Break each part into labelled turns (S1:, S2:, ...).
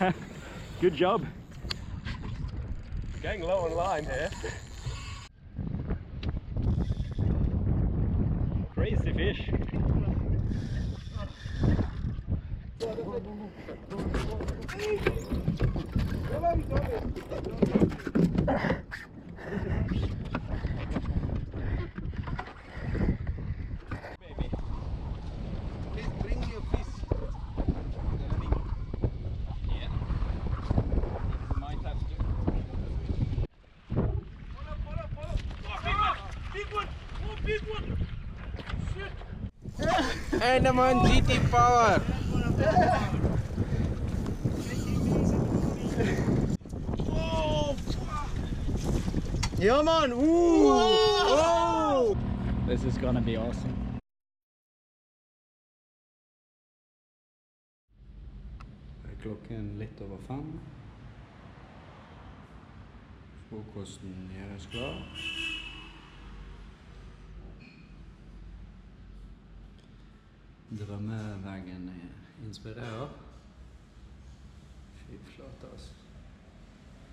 S1: Good job.
S2: Getting low on line here.
S1: Crazy fish.
S2: Baby.
S3: Please bring your fish.
S2: Yeah. You might have to.
S3: Andaman GT Power. Ja man! Ooh.
S1: This is gonna be awesome.
S3: Er klokken litt over fem. Frokosten gjøres klar. Drømmeveggen inspirerer. Fy flate, altså.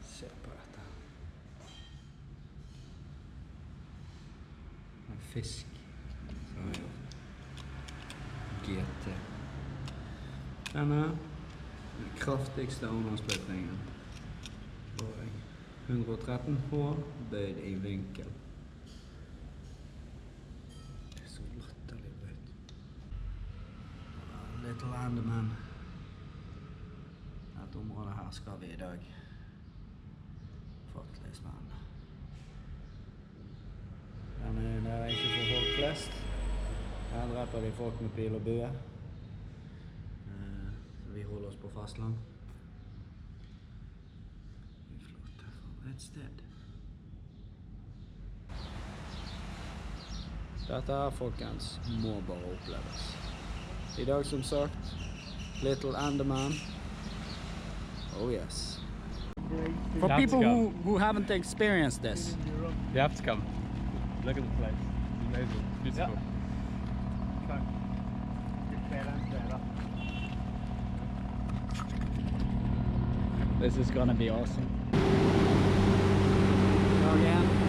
S3: Se på dette. En fisk som har gjort GT. Denne den kraftigste undersplittingen. Og 113 H bøyd i vinkel. Det er så latterlig bøyd. Little Andaman. Dette området her skal vi i dag. Fryktelig med Den er, det er ikke for folk flest. Her dreper de folk med pil og bue. Eh, vi holder oss på fastland. Vi flate, for et sted. Dette her, folkens, må bare oppleves. I dag, som sagt, Little Andaman. Oh yes.
S1: For people who, who haven't experienced this,
S2: You have to come. Look at the place. Amazing. It's beautiful.
S1: this is gonna be awesome. Go again.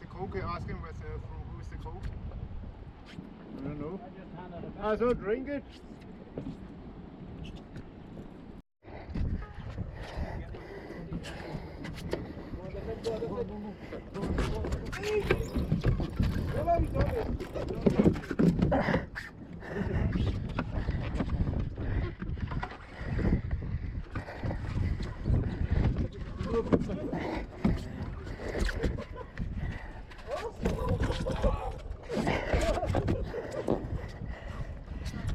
S4: The coke, asking with uh, from who's the coke? I don't know. I so drink it.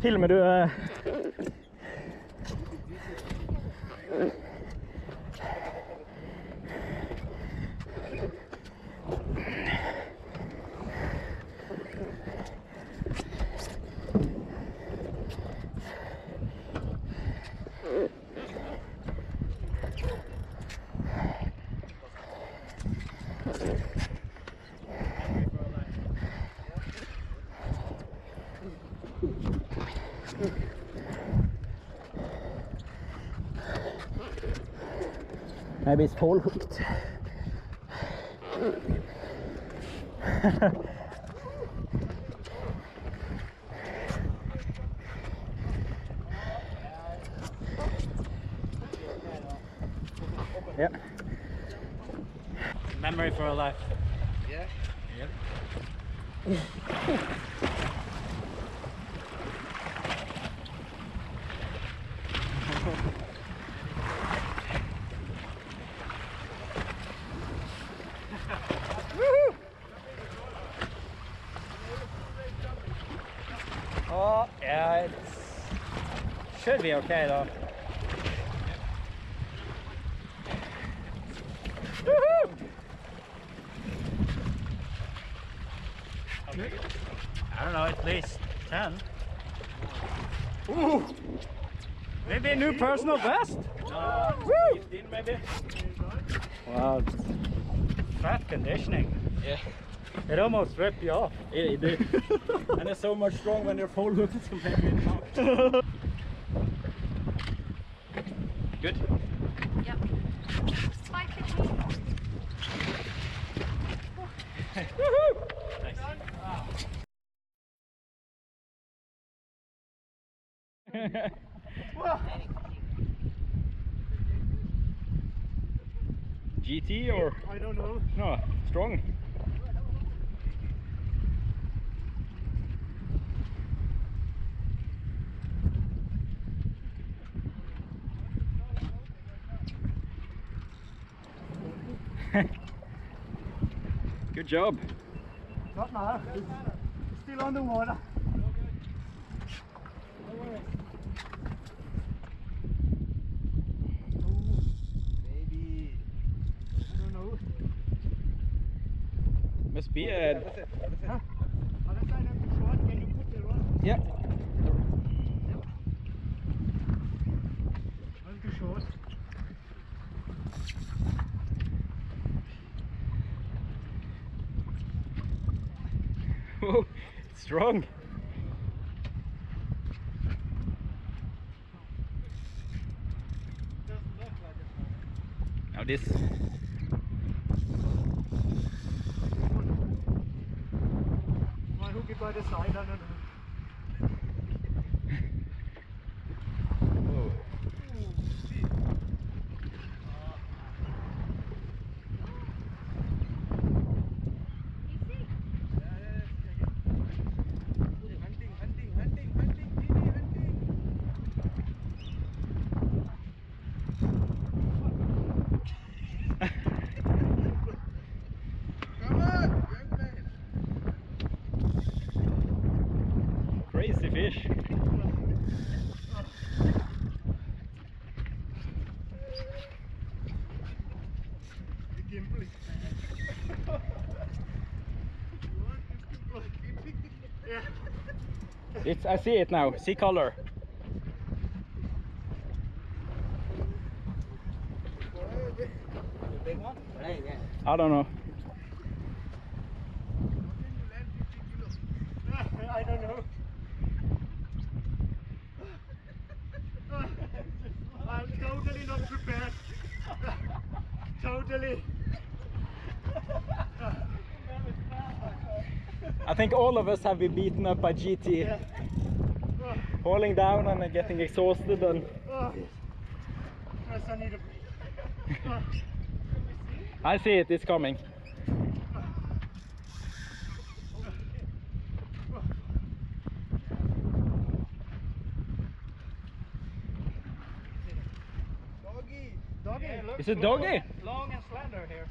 S1: Filmer du eh, Maybe it's pole hooked. yeah. Memory for a life.
S3: Yeah?
S1: Oh, yeah, it should be okay though. Woohoo!
S2: I don't know, at least 10. Ooh! Maybe a new personal best? Uh, Woo! 15 maybe. Wow. Fat conditioning.
S1: Yeah.
S2: It almost ripped you off.
S1: It, it did. and it's so much strong when they're full hooked compared to. Good.
S5: Yep. Spike it.
S1: GT or
S4: I don't know.
S1: no strong? Good job.
S4: Not now. Still on the water. Maybe. I don't know.
S1: Must be a
S4: Other side of the short, can you put the rod?
S1: yeah.
S4: On the short.
S1: Whoa, strong. Now this.
S4: Might hook it by the side, I don't know.
S1: Whoa. Crazy fish.
S4: The gimbal is. yeah.
S1: It's I see it now. See color. I don't know.
S4: I don't know. I'm totally not prepared. totally.
S1: I think all of us have been beaten up by GT.
S4: Yeah.
S1: Falling down and getting exhausted and
S4: Oh, yes. Yes, I need a break.
S1: I see it, it's coming.
S4: doggy.
S1: Is it doggy?
S2: Long and slender here.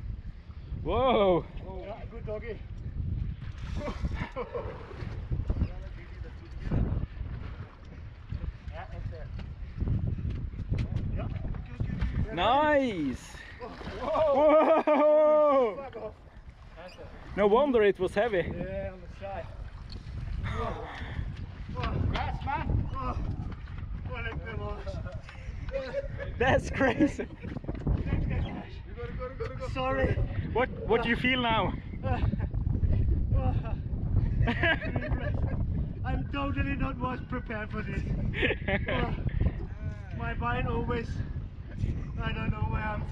S1: Whoa!
S4: Yeah, good doggy.
S2: Yeah, it's there.
S4: Yeah.
S1: Nice! Whoa!
S4: Fuck off.
S1: No wonder it was heavy.
S2: Yeah, on the side. Grass, man.
S4: let me wash.
S1: That's crazy.
S4: Sorry.
S1: What what do you feel now?
S4: I'm totally not was prepared for this. My mind always, I don't know where I'm.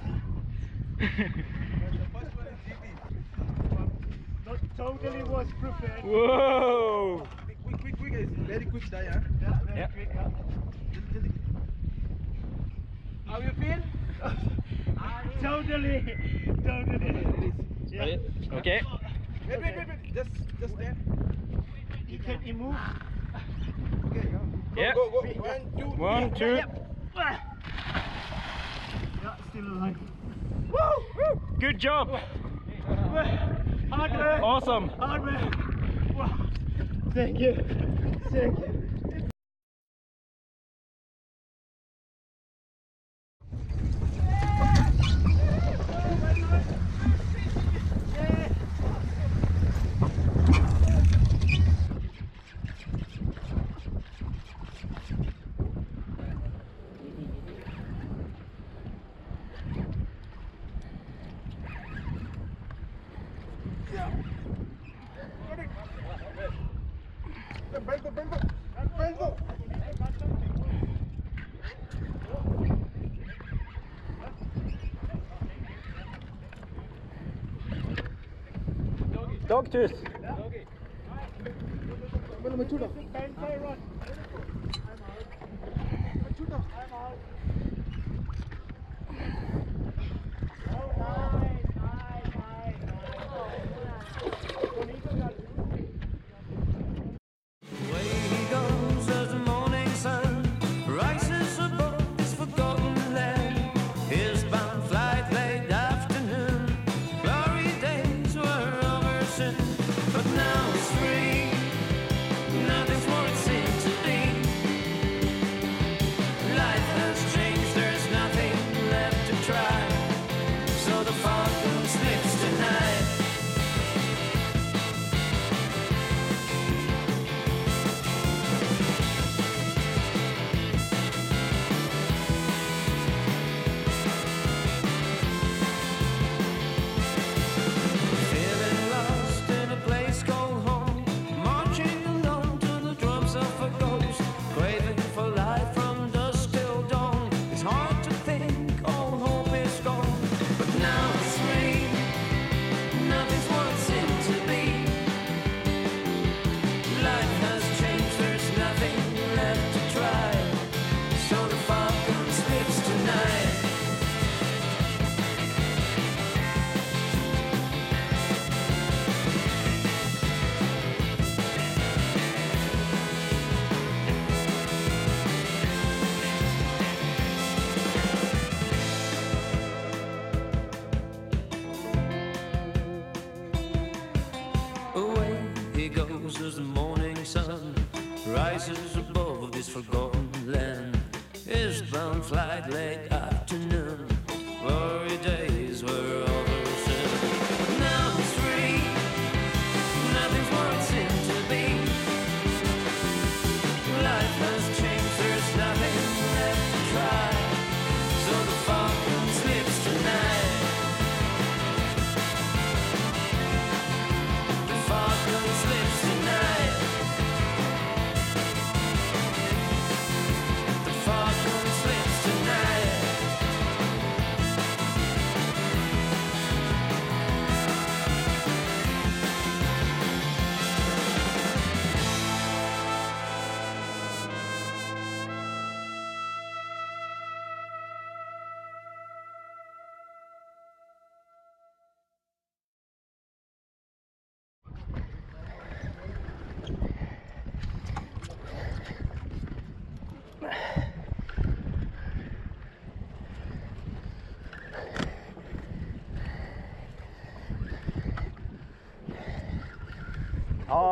S4: Not totally was prepared.
S1: Whoa!
S6: Quick, quick, quick, it's very quick die, huh?
S4: Yeah, very
S1: Yeah.
S4: quick, yeah.
S6: How you feel?
S4: Totally, totally. Yeah.
S1: Okay.
S6: Wait, wait, wait, wait. Just, just stand.
S4: You can you move.
S6: Okay, go.
S1: Yeah.
S6: Go, go, go. One, two.
S1: One, two.
S4: Yeah, still alive.
S1: Good job.
S4: Hard work.
S1: Awesome.
S4: Hard. Wow. Thank you. Thank you.
S7: Cheers.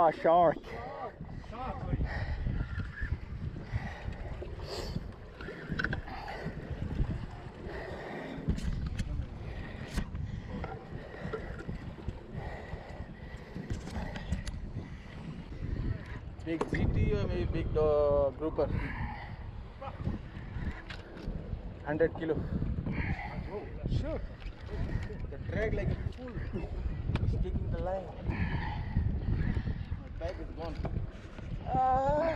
S7: saw a
S1: shark.
S6: Big GT or maybe big uh, grouper? 100 kilo. Sure. The drag like a fool. Sticking the line paper is gone. Uh,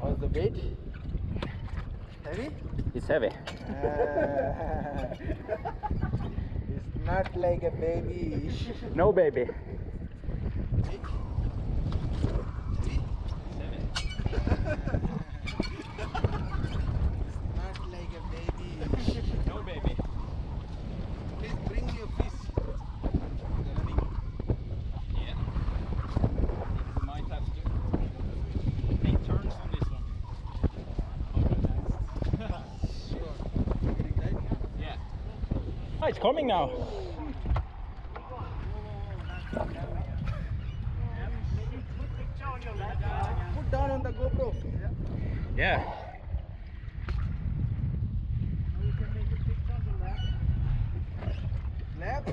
S6: how's the bait? Heavy?
S1: It's heavy.
S6: Uh, it's not like a baby.
S1: no baby. it's coming now.
S6: Put down on the GoPro.
S1: Yeah.
S6: Lap.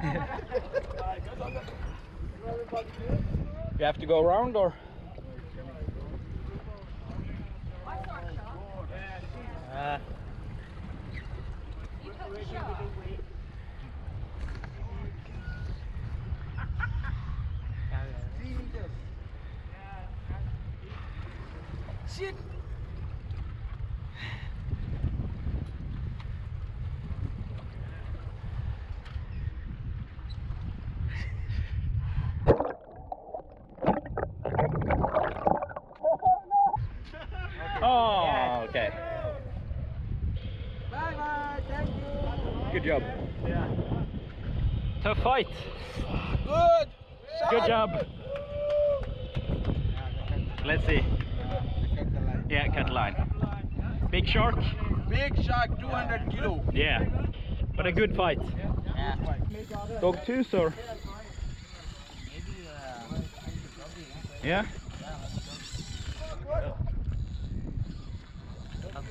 S1: you have to go around or? Good job. Tough fight.
S6: Good.
S1: Good job. Let's see. Yeah, cut line. Big shark.
S6: Big shark, 200 kilo.
S1: Yeah. But a good fight. Dog tooth or? Yeah.
S6: Don't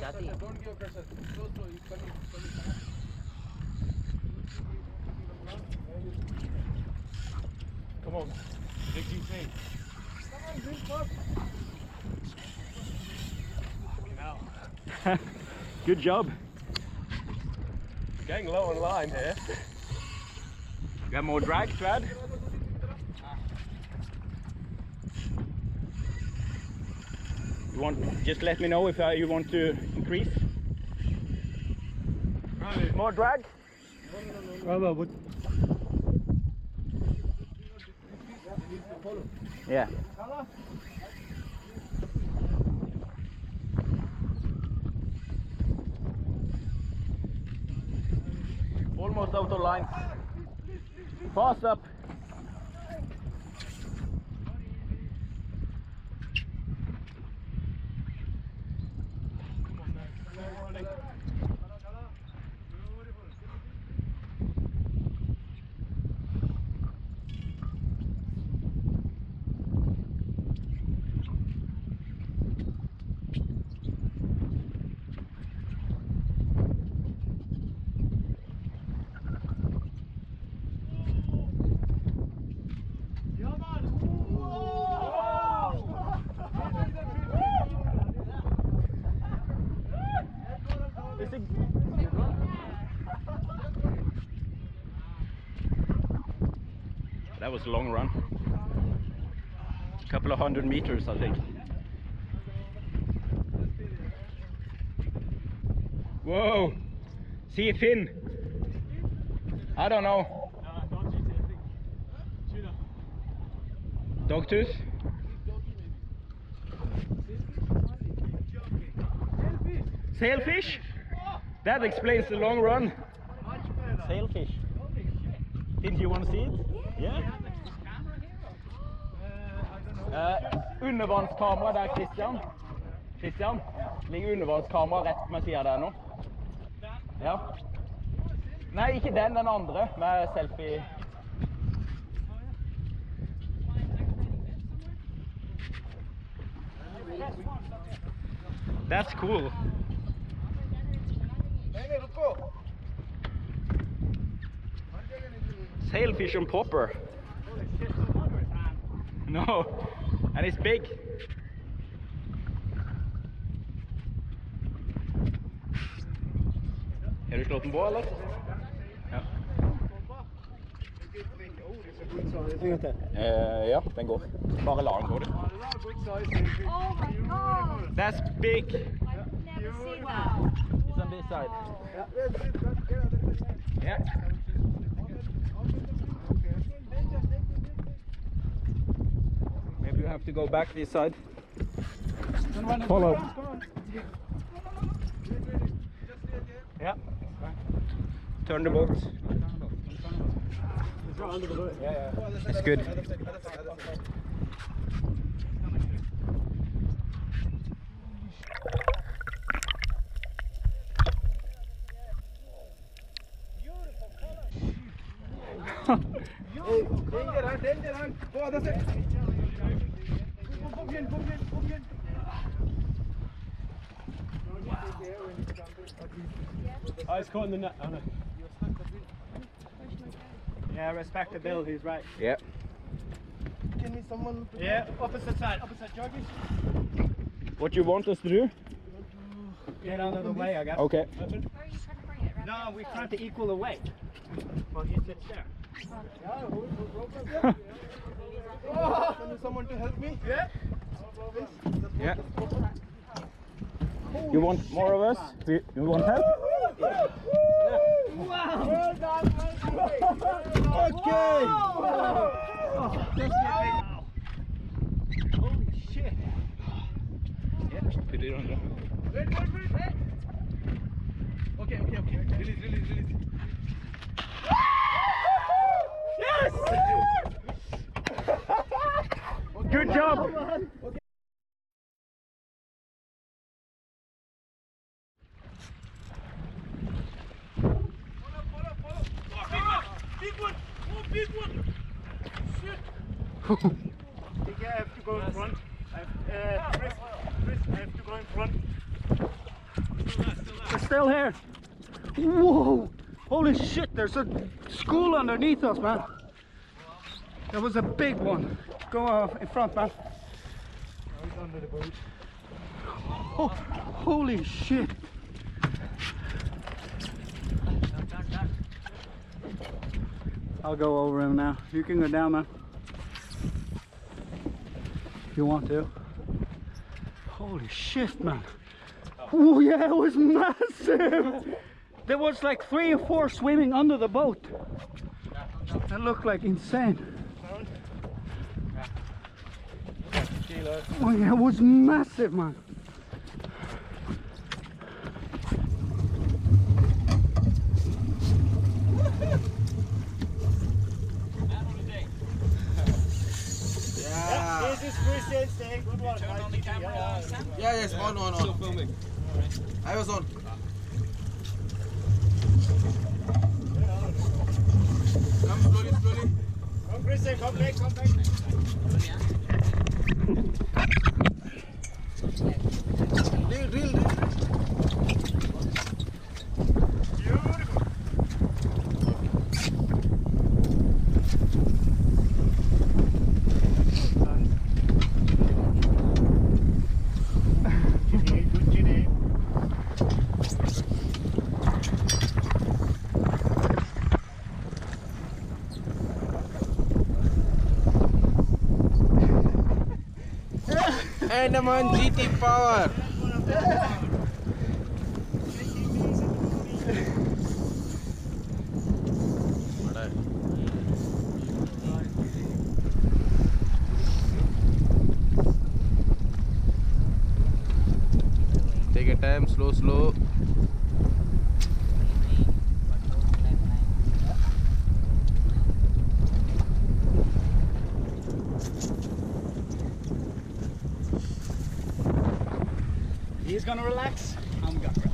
S6: give pressure. Slow, slow. He's coming. He's coming.
S2: Come on. Big GT.
S1: Good job.
S2: Getting low on line here.
S1: Got more drag to add? You want? Just let me know if uh, you want to increase. More drag? Yeah. Almost out of line. Fast up. That was a long run. A couple of hundred meters, I think. Whoa! See a fin? I don't know. Dogtooth? Sailfish? That explains the long run. Sailfish. Didn't you want to see it? Yeah. Uh, undervannskamera der, Christian. Christian, ligger undervannskamera rett ved sida der nå. Ja. Nei, ikke den, den andre med selfie. That's cool.
S6: Hey, look
S1: Sailfish on popper. No, and it's big. Har du slått den på, eller? Ja. Eh, ja, den går. Bare la den gå, du.
S5: Oh my god!
S1: That's big.
S5: I've never seen that.
S1: It's on this side. Yeah. Have to go back this side. Follow. Yeah. Turn the boat. Yeah, yeah. It's good.
S6: Danger, huh? Danger, huh? Go other side. Go, go, go again, go again, go again.
S2: Oh, it's caught in the net. Oh, no.
S4: Yeah, respectability is right.
S1: Yeah.
S6: Can we someone?
S4: Yeah, opposite side, opposite joggies.
S1: What you want us to do?
S4: Get out of the way, I guess.
S1: Okay.
S5: Where are you trying to bring it? Right
S4: No, we're trying to equal the weight. Well, he sits there.
S6: Oh, can you someone to help me? Yeah.
S1: Yeah. You want more of us? You, you want help?
S4: Okay. Holy shit.
S1: Yeah, put it on there. Okay, okay, okay.
S4: Good job. I think I have to go in front. I have, uh, Chris, Chris, I have to go in front. They're still here. Whoa! Holy shit, there's a school underneath us, man. There was a big one. Go uh, in front, man. under the boat. Oh, holy shit. I'll go over him now. You can go down, man. You want to. Holy shit, man. Oh, yeah, it was massive. There was like three or four swimming under the boat. That looked like insane. Oh yeah, it was massive, man. Christian's day.
S2: Turn on the camera, Sam.
S6: Yeah, yes, on, on, on.
S2: filming.
S6: I was on. Come slowly, slowly.
S4: Come, Christian, come back, come back.
S6: Andaman GT Power.
S4: He's gonna relax. I'm gonna relax.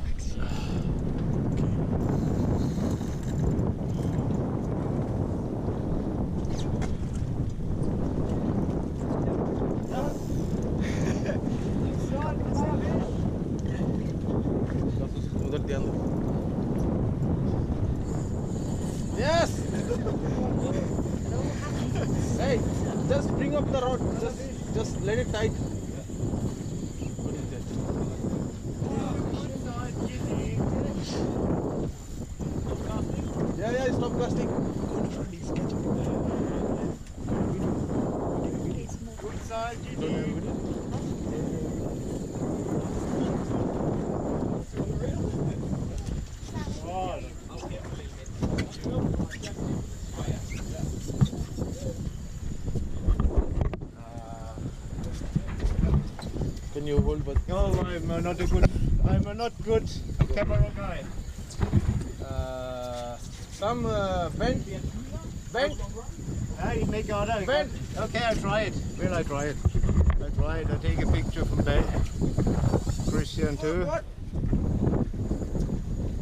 S6: Can you hold but
S4: no, I'm uh, not a good. I'm a not good camera guy.
S6: uh, some uh, bend bend
S4: Hey, make order.
S6: bend
S4: Okay, I'll try it. Will I try it? I try it. I take a picture from there. Christian too.
S6: What?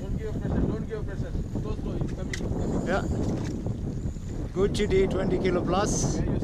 S6: Don't give pressure, don't give pressure. Slow, slow, it's coming.
S4: Yeah. Good GT, 20 kilo plus.
S6: Yeah, yeah.
S4: Yeah.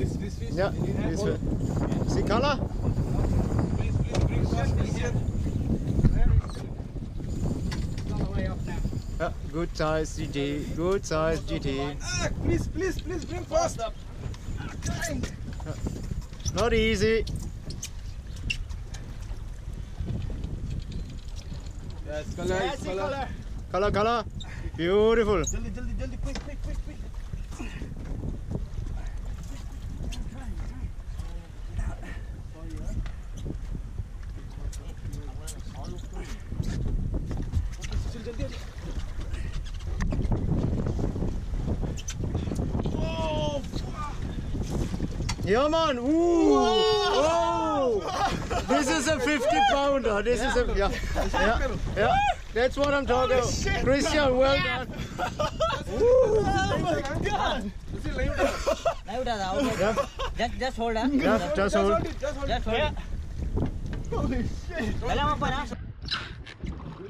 S6: This fish.
S4: Yeah,
S6: You need to
S4: this way. See color?
S6: Please, please bring first. Good size GT. Good size GT.
S2: Ah, Please, please, please bring fast.
S6: Not easy.
S2: Yes, color, color.
S6: Color, color. Beautiful.
S2: Jaldi, jaldi, jaldi, quick, quick, quick, quick.
S6: Yeah, man. Ooh. Whoa. This is a 50 pounder. This is a yeah. Yeah. yeah. That's what I'm talking about. Christian, well done. Yeah.
S8: Just, just hold on.
S6: Yeah, just hold.
S8: Just hold.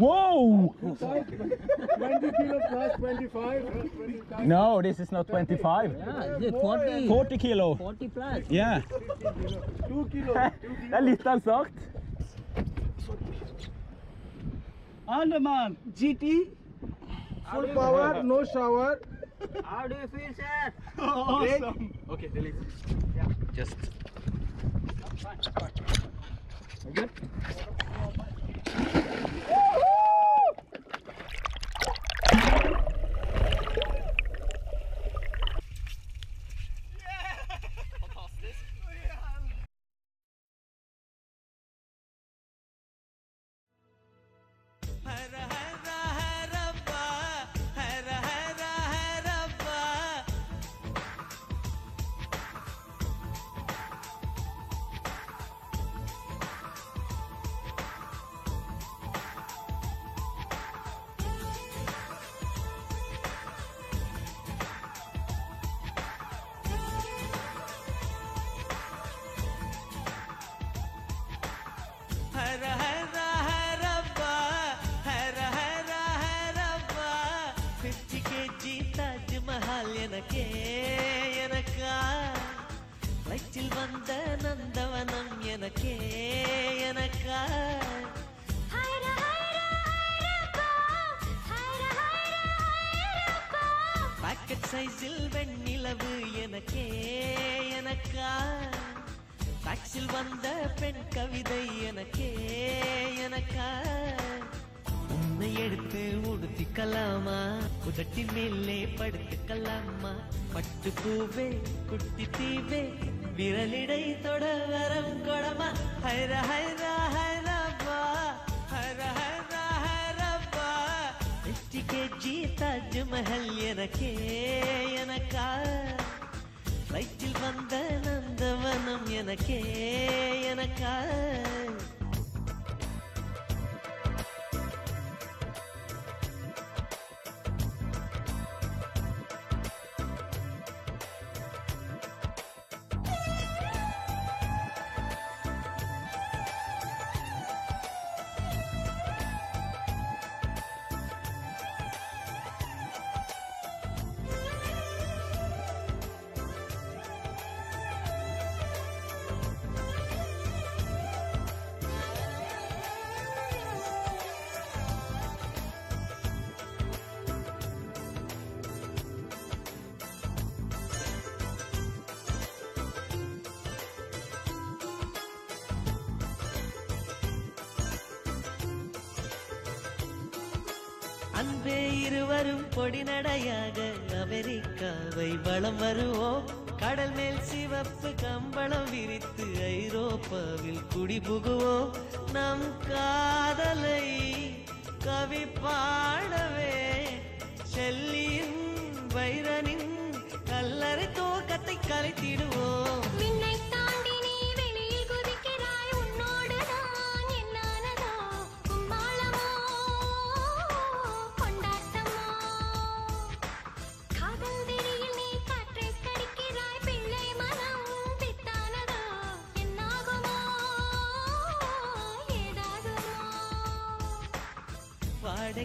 S1: Whoa!
S6: 20 kilo plus 25.
S1: No, this is not 25.
S8: Yeah, is 40?
S1: 40 kilo.
S8: 40 plus.
S1: Yeah.
S6: 2 kilo.
S1: Det little soft.
S4: han GT.
S6: Full power, no shower.
S8: How do you feel, sir?
S4: Awesome.
S1: Okay,
S9: release. Yeah. Just. Fine. Okay. படுத்துக்கலாமா உதட்டி மேலே படுத்துக்கலாமா? பட்டு பூவே குட்டி தீவே விரலிடை தொட வரம் கொடமா? ஹைர ஹைரா ஹைரப்பா? ஹைர ஹைரா ஹைரப்பா? வெற்றி KG Taj Mahal எனக்கே எனக்கா? ஃப்ளைட்டில் வந்த நந்தவனம் எனக்கே எனக்கா? அன்பே இருவரும் பொடி நடையாக அமெரிக்காவை வளம் வருவோம். கடல் மேல் சிவப்பு கம்பளம் விரித்து ஐரோப்பாவில் குடிபுகுவோம் நம் காதலை கவி பாடவே செல்லியின் வைரனின் கல்லறை தோக்கத்தை கலைத்திடுவோம்.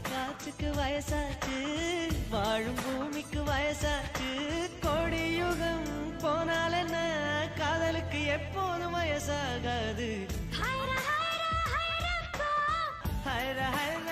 S9: காற்றுக்கு வயசாச்சு. வாழும் பூமிக்கு வயசாச்சு. கோடி யுகம் போனால் என்ன? காதலுக்கு எப்போதும் வயசாகாது. ஹைர ஹைரா.